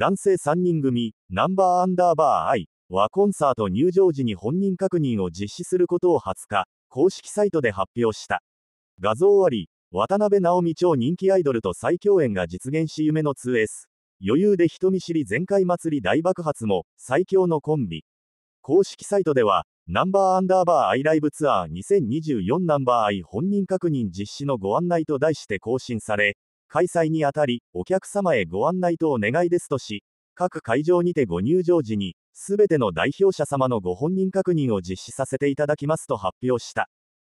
男性3人組、ナンバーアンダーバー I はコンサート入場時に本人確認を実施することを20日、公式サイトで発表した。画像あり、渡辺直美超人気アイドルと再共演が実現し夢の 2S。余裕で人見知り全開祭り大爆発も、最強のコンビ。公式サイトでは、ナンバーアンダーバーアイライブツアー2024ナンバーアイ本人確認実施のご案内と題して更新され、開催にあたり、お客様へご案内とお願いですとし、各会場にてご入場時に、すべての代表者様のご本人確認を実施させていただきますと発表した。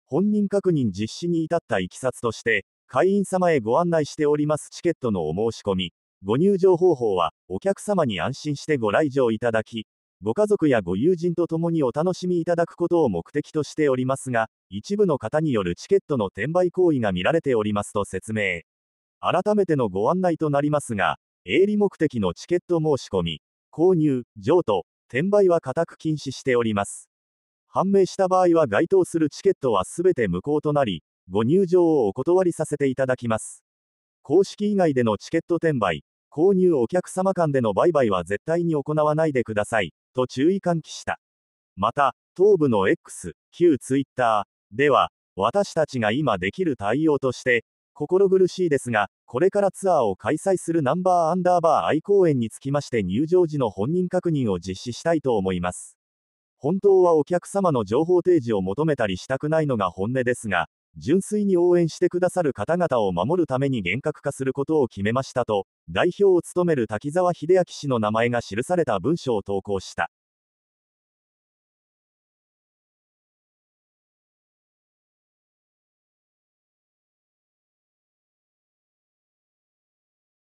本人確認実施に至ったいきさつとして、会員様へご案内しておりますチケットのお申し込み、ご入場方法は、お客様に安心してご来場いただき、ご家族やご友人と共にお楽しみいただくことを目的としておりますが、一部の方によるチケットの転売行為が見られておりますと説明。改めてのご案内となりますが、営利目的のチケット申し込み、購入、譲渡、転売は固く禁止しております。判明した場合は該当するチケットは全て無効となり、ご入場をお断りさせていただきます。公式以外でのチケット転売、購入お客様間での売買は絶対に行わないでください、と注意喚起した。また、東部の X、旧 Twitter では、私たちが今できる対応として、心苦しいですが、これからツアーを開催するナンバーアンダーバー愛公園につきまして入場時の本人確認を実施したいと思います。本当はお客様の情報提示を求めたりしたくないのが本音ですが、純粋に応援してくださる方々を守るために厳格化することを決めましたと、代表を務める滝沢秀明氏の名前が記された文書を投稿した。